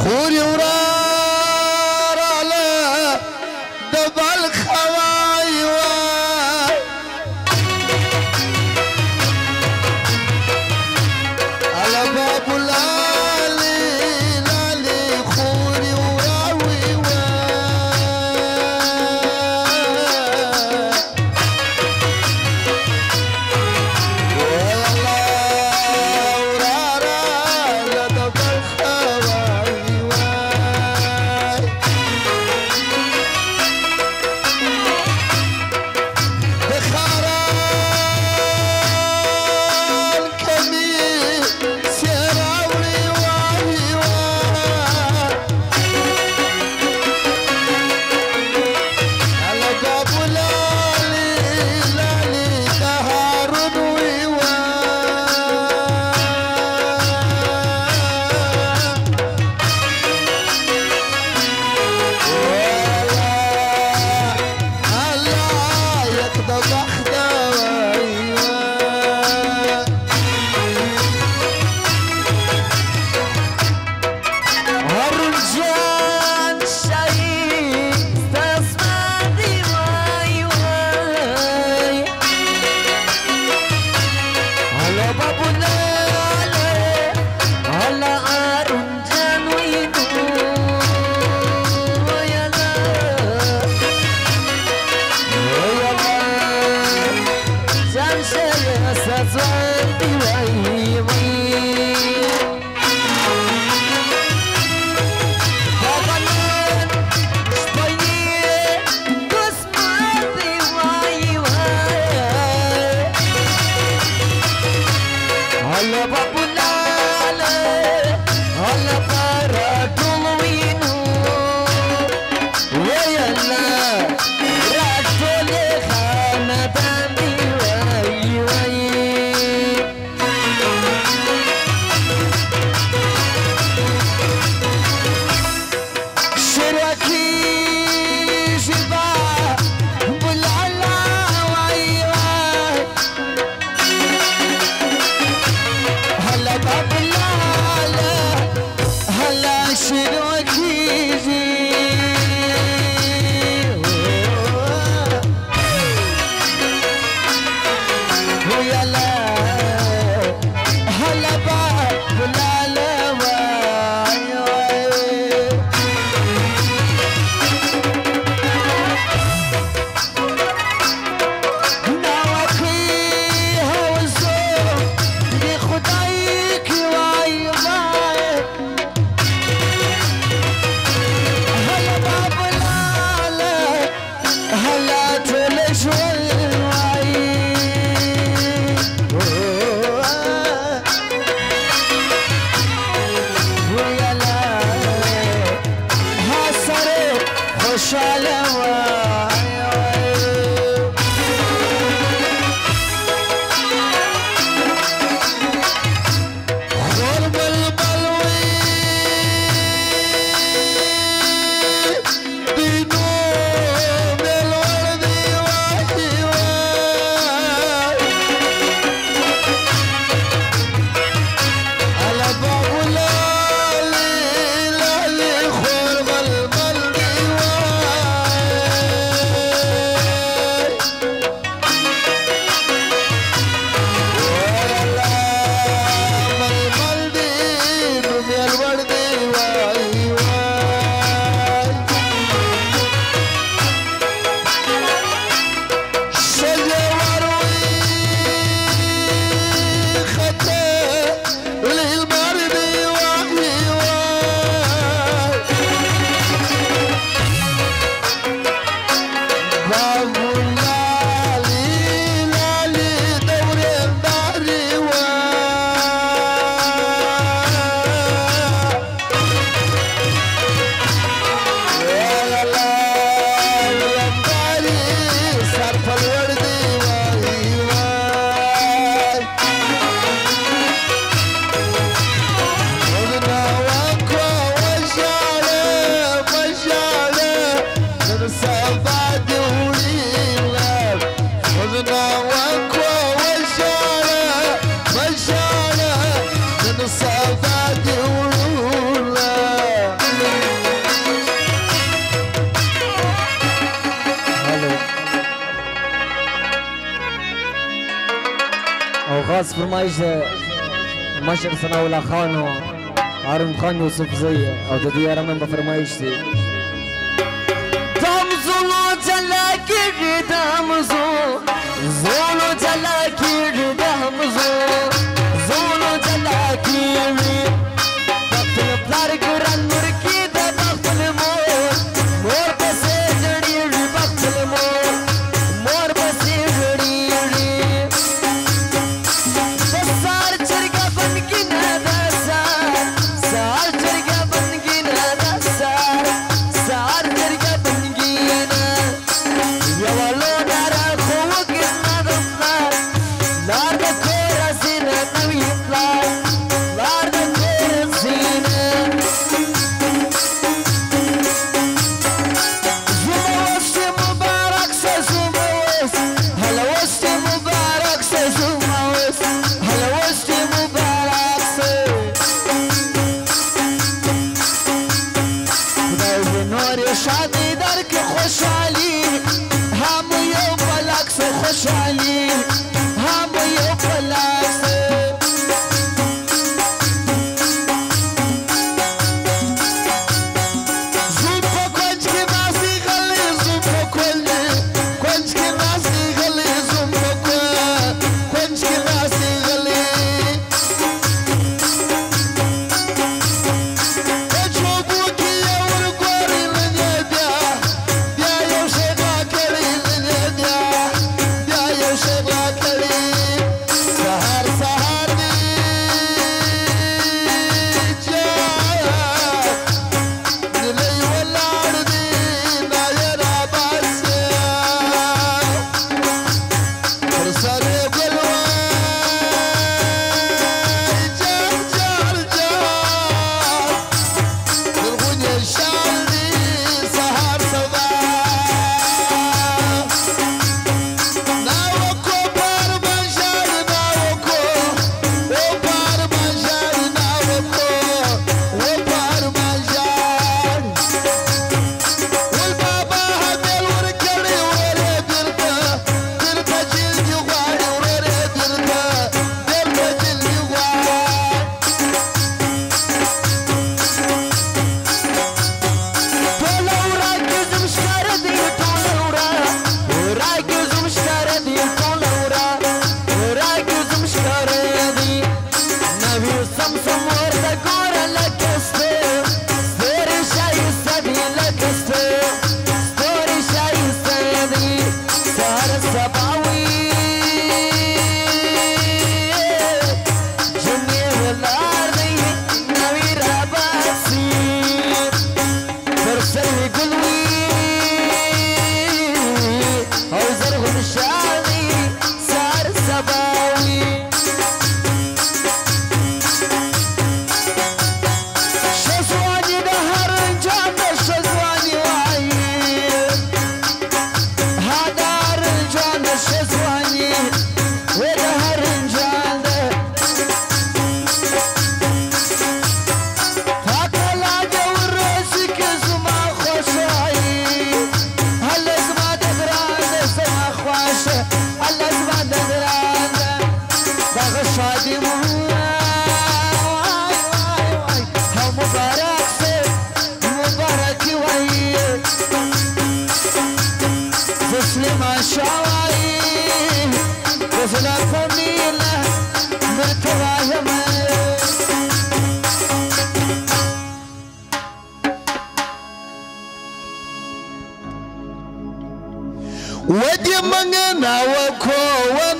خوري وراي فرمایش مشر ثناء الله خان و هارون خان یوسف زی او د دې یارانو په فرمایش دی دمزونو جلا کېږي دمزو زونو جلا کېږي Let's try. Wadi mangana wako wa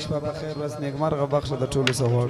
شپه بخیر بس نیکمرغه بخښه د ټولو سوال